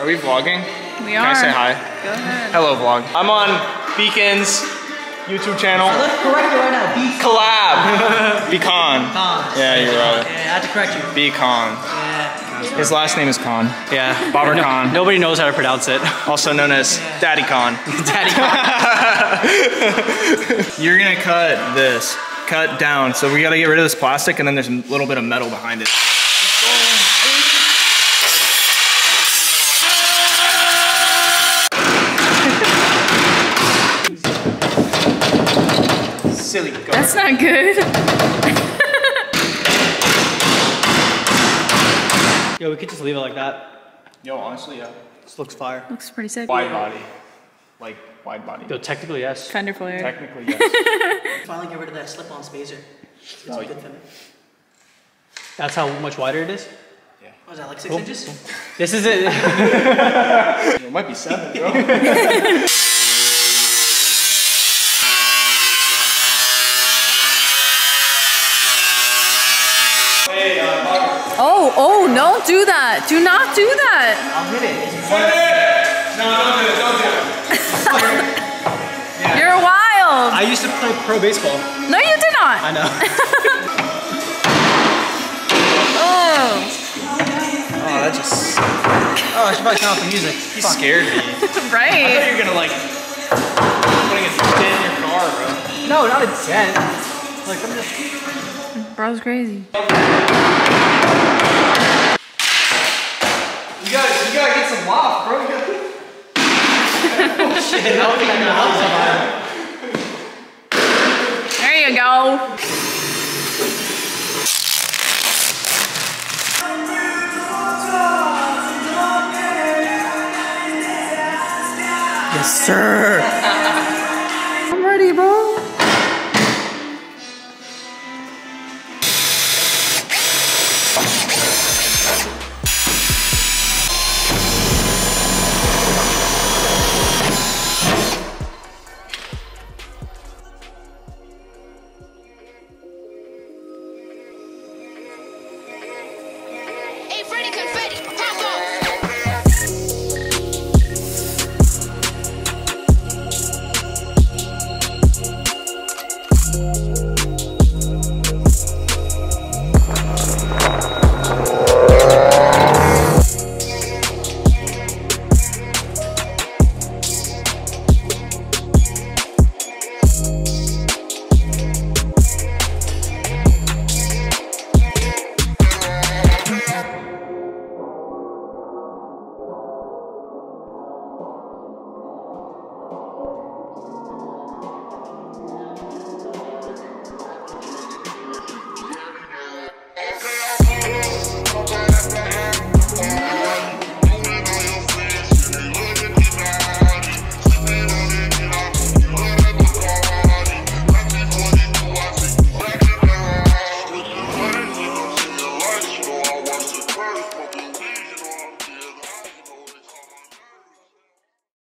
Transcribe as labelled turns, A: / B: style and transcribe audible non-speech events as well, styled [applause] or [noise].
A: Are we vlogging?
B: We
A: Can
B: are.
A: I say hi?
B: Go ahead.
A: Hello, vlog. I'm on Beacon's YouTube channel.
C: Let's correct you right now. Be
A: Collab. [laughs] Beacon.
C: Con.
A: Yeah, you're right.
C: Yeah, I had to correct you.
A: Beacon.
C: Yeah.
A: His last name is Khan.
D: Yeah.
A: Bobber
D: No-
A: Khan.
D: Nobody knows how to pronounce it.
A: Also known as Daddy Khan. [laughs]
D: Daddy [laughs]
A: You're gonna cut this. Cut down. So we gotta get rid of this plastic and then there's a little bit of metal behind it. Silly. Go.
B: That's not good.
D: Yo, we could just leave it like that.
A: Yo, honestly, yeah.
D: This looks fire.
B: Looks pretty sick.
A: Wide body. Like, wide body.
D: Yo, technically, yes.
B: Fender flare.
A: Technically, [laughs] yes.
C: Finally get rid of that slip-on spacer. It's
A: Oh,
C: good for.
D: That's how much wider it is?
C: What was that, like six inches?
D: This is it. [laughs]
A: it might be seven, bro. [laughs]
B: Oh, oh, don't do that. Do not do that.
C: I'll hit it. No! No! Don't do it! Don't do it! [laughs]
B: You're wild.
D: I used to play pro baseball.
B: No, you did not.
D: I know. [laughs]
B: Oh,
A: Oh, that just
D: oh, I should probably turn off the music.
A: he scared me. [laughs] right. I thought you were gonna like putting a dent in your car, bro.
D: No, not a dent. Like, I'm just.
B: Bro's crazy.
A: You gotta, get some loft, bro. You [laughs] oh, gotta...
D: Shit, I don't think I'm gonna.
B: There you go.
D: Yes, sir.
B: I'm ready, bro.